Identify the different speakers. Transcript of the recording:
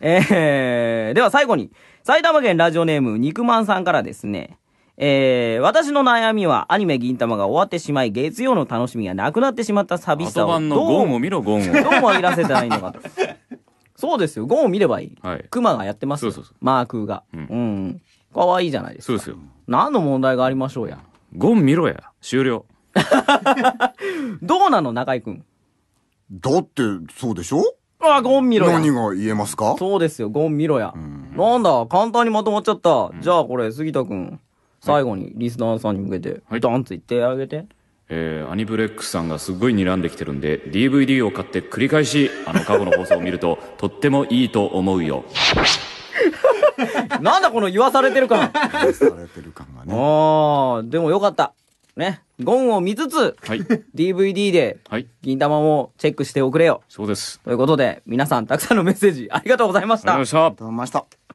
Speaker 1: えー、では最後に、埼玉県ラジオネーム肉まんさんからですね、えー、私の悩みはアニメ銀玉が終わってしまい、月曜の楽しみがなくなってしまった寂しさを
Speaker 2: 後番の
Speaker 1: どう
Speaker 2: ゴンを見ろ、ゴンを。
Speaker 1: どう紛らせたらいいのかと。そうですよ。ゴンを見ればいい。
Speaker 2: はい。
Speaker 1: クマがやってますよ。
Speaker 2: そうそうそう
Speaker 1: マークが。う。
Speaker 2: うんん
Speaker 1: かわいいじゃないですか。
Speaker 2: そうですよ。
Speaker 1: 何の問題がありましょうや。
Speaker 2: ゴン見ろや。終了。
Speaker 1: どうなの中居くん。
Speaker 3: だって、そうでしょ？
Speaker 1: あ、ゴン見ろや。
Speaker 3: 何が言えますか？
Speaker 1: そうですよ、ゴン見ろや。なんだ、簡単にまとまっちゃった。じゃあこれ、杉田くん、最後にリスナーさんに向けて、
Speaker 2: はい
Speaker 1: ドンと言ってあげて。
Speaker 2: えー、アニブレックスさんがすっごい睨んできてるんで、DVD を買って繰り返し、あの過去の放送を見ると、とってもいいと思うよ。
Speaker 1: なんだこの言わされてる感。
Speaker 3: されてる感がね。
Speaker 1: ああ、でもよかった。ね。ゴンを見つつ、
Speaker 2: はい。
Speaker 1: DVD で、
Speaker 2: はい。
Speaker 1: 銀玉もチェックしておくれよ。
Speaker 2: そうです。
Speaker 1: ということで、皆さんたくさんのメッセージありがとうございました
Speaker 2: ありがとうございました。